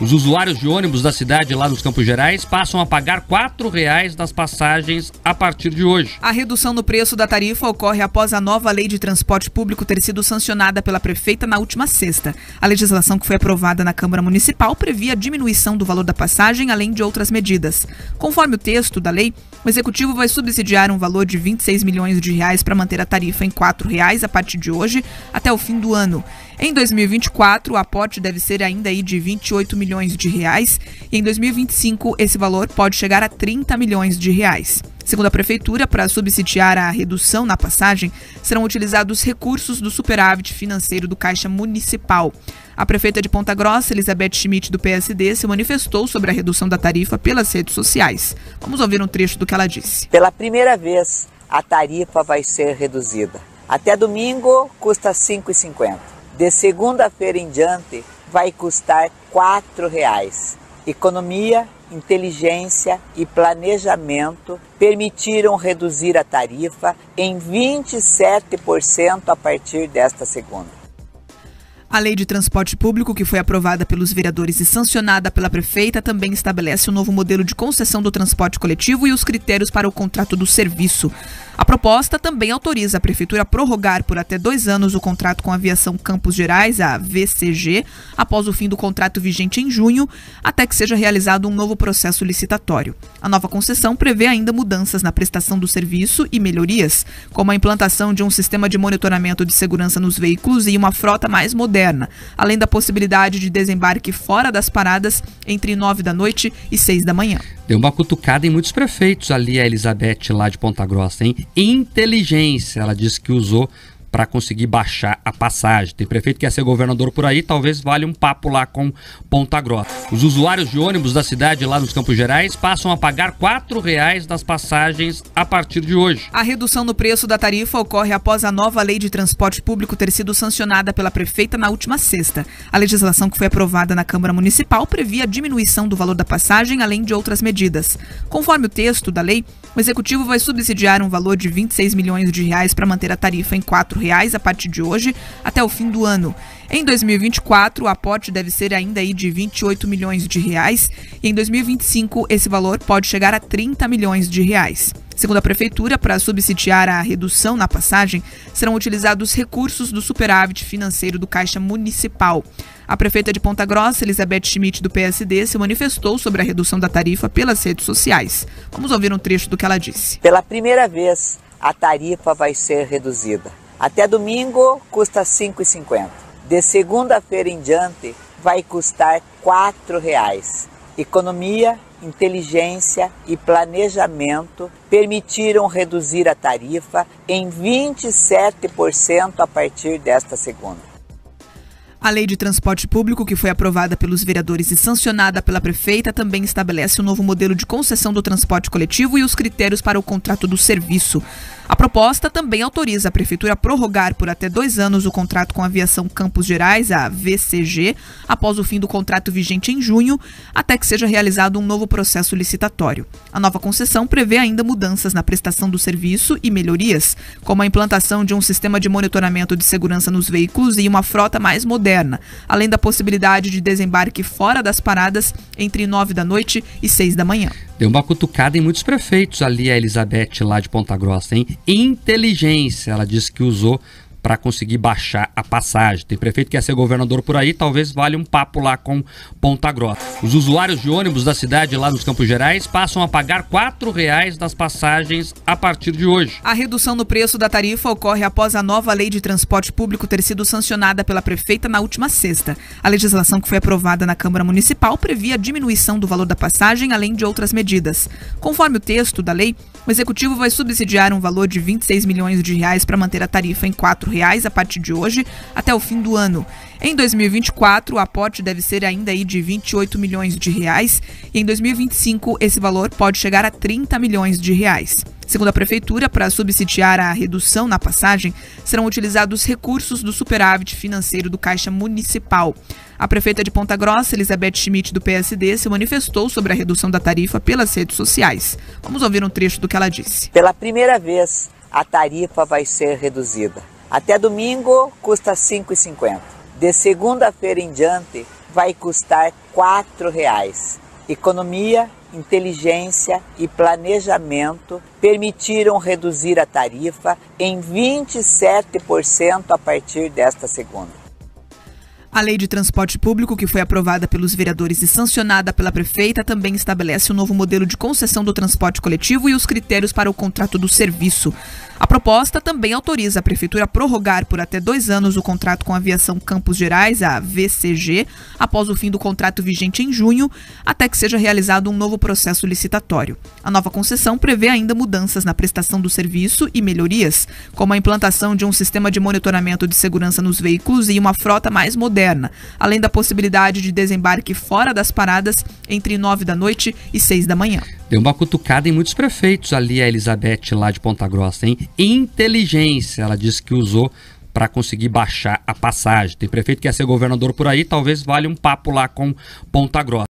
Os usuários de ônibus da cidade lá nos Campos Gerais passam a pagar R$ 4,00 nas passagens a partir de hoje. A redução no preço da tarifa ocorre após a nova lei de transporte público ter sido sancionada pela prefeita na última sexta. A legislação que foi aprovada na Câmara Municipal previa a diminuição do valor da passagem, além de outras medidas. Conforme o texto da lei, o executivo vai subsidiar um valor de 26 milhões de reais para manter a tarifa em R$ 4,00 a partir de hoje até o fim do ano. Em 2024, o aporte deve ser ainda aí de 28 milhões de reais e em 2025 esse valor pode chegar a 30 milhões de reais. Segundo a prefeitura, para subsidiar a redução na passagem, serão utilizados recursos do superávit financeiro do Caixa Municipal. A prefeita de Ponta Grossa, Elizabeth Schmidt, do PSD, se manifestou sobre a redução da tarifa pelas redes sociais. Vamos ouvir um trecho do que ela disse. Pela primeira vez, a tarifa vai ser reduzida. Até domingo custa R$ 5,50. De segunda-feira em diante vai custar R$ 4,00. Economia, inteligência e planejamento permitiram reduzir a tarifa em 27% a partir desta segunda. A lei de transporte público, que foi aprovada pelos vereadores e sancionada pela prefeita, também estabelece o um novo modelo de concessão do transporte coletivo e os critérios para o contrato do serviço. A proposta também autoriza a Prefeitura a prorrogar por até dois anos o contrato com a Aviação Campos Gerais, a VCG, após o fim do contrato vigente em junho, até que seja realizado um novo processo licitatório. A nova concessão prevê ainda mudanças na prestação do serviço e melhorias, como a implantação de um sistema de monitoramento de segurança nos veículos e uma frota mais moderna, além da possibilidade de desembarque fora das paradas entre nove da noite e seis da manhã. Deu uma cutucada em muitos prefeitos ali, a Elizabeth lá de Ponta Grossa, hein? Inteligência, ela disse que usou para conseguir baixar a passagem. Tem prefeito que quer ser governador por aí, talvez valha um papo lá com Ponta Grossa. Os usuários de ônibus da cidade lá nos Campos Gerais passam a pagar R$ 4,00 nas passagens a partir de hoje. A redução no preço da tarifa ocorre após a nova lei de transporte público ter sido sancionada pela prefeita na última sexta. A legislação que foi aprovada na Câmara Municipal previa a diminuição do valor da passagem, além de outras medidas. Conforme o texto da lei, o executivo vai subsidiar um valor de 26 milhões de reais para manter a tarifa em R$ 4,00 a partir de hoje até o fim do ano. Em 2024, o aporte deve ser ainda aí de 28 milhões de reais e em 2025 esse valor pode chegar a 30 milhões de reais. Segundo a prefeitura, para subsidiar a redução na passagem, serão utilizados recursos do superávit financeiro do Caixa Municipal. A prefeita de Ponta Grossa, Elizabeth Schmidt, do PSD, se manifestou sobre a redução da tarifa pelas redes sociais. Vamos ouvir um trecho do que ela disse. Pela primeira vez, a tarifa vai ser reduzida. Até domingo custa R$ 5,50. De segunda-feira em diante vai custar R$ 4,00. Economia, inteligência e planejamento permitiram reduzir a tarifa em 27% a partir desta segunda. A lei de transporte público, que foi aprovada pelos vereadores e sancionada pela prefeita, também estabelece o um novo modelo de concessão do transporte coletivo e os critérios para o contrato do serviço. A proposta também autoriza a Prefeitura a prorrogar por até dois anos o contrato com a Aviação Campos Gerais, a VCG, após o fim do contrato vigente em junho, até que seja realizado um novo processo licitatório. A nova concessão prevê ainda mudanças na prestação do serviço e melhorias, como a implantação de um sistema de monitoramento de segurança nos veículos e uma frota mais moderna, além da possibilidade de desembarque fora das paradas entre nove da noite e seis da manhã. Deu uma cutucada em muitos prefeitos ali, a Elizabeth lá de Ponta Grossa, hein? Inteligência, ela disse que usou para conseguir baixar a passagem. Tem prefeito que quer ser governador por aí, talvez valha um papo lá com Ponta Grossa. Os usuários de ônibus da cidade lá nos Campos Gerais passam a pagar R$ 4,00 nas passagens a partir de hoje. A redução no preço da tarifa ocorre após a nova lei de transporte público ter sido sancionada pela prefeita na última sexta. A legislação que foi aprovada na Câmara Municipal previa a diminuição do valor da passagem, além de outras medidas. Conforme o texto da lei, o executivo vai subsidiar um valor de 26 milhões de reais para manter a tarifa em R$ 4,00 a partir de hoje até o fim do ano. Em 2024, o aporte deve ser ainda aí de 28 milhões de reais e em 2025 esse valor pode chegar a 30 milhões de reais. Segundo a prefeitura, para subsidiar a redução na passagem, serão utilizados recursos do superávit financeiro do Caixa Municipal. A prefeita de Ponta Grossa, Elizabeth Schmidt, do PSD, se manifestou sobre a redução da tarifa pelas redes sociais. Vamos ouvir um trecho do que ela disse. Pela primeira vez, a tarifa vai ser reduzida. Até domingo custa R$ 5,50. De segunda-feira em diante vai custar R$ R$ reais. Economia, inteligência e planejamento permitiram reduzir a tarifa em 27% a partir desta segunda. A lei de transporte público, que foi aprovada pelos vereadores e sancionada pela prefeita, também estabelece o um novo modelo de concessão do transporte coletivo e os critérios para o contrato do serviço. A proposta também autoriza a Prefeitura a prorrogar por até dois anos o contrato com a Aviação Campos Gerais, a VCG, após o fim do contrato vigente em junho, até que seja realizado um novo processo licitatório. A nova concessão prevê ainda mudanças na prestação do serviço e melhorias, como a implantação de um sistema de monitoramento de segurança nos veículos e uma frota mais moderna, além da possibilidade de desembarque fora das paradas entre nove da noite e seis da manhã. Deu uma cutucada em muitos prefeitos ali, a Elizabeth lá de Ponta Grossa, hein? Inteligência, ela disse que usou para conseguir baixar a passagem. Tem prefeito que quer ser governador por aí, talvez valha um papo lá com Ponta Grossa.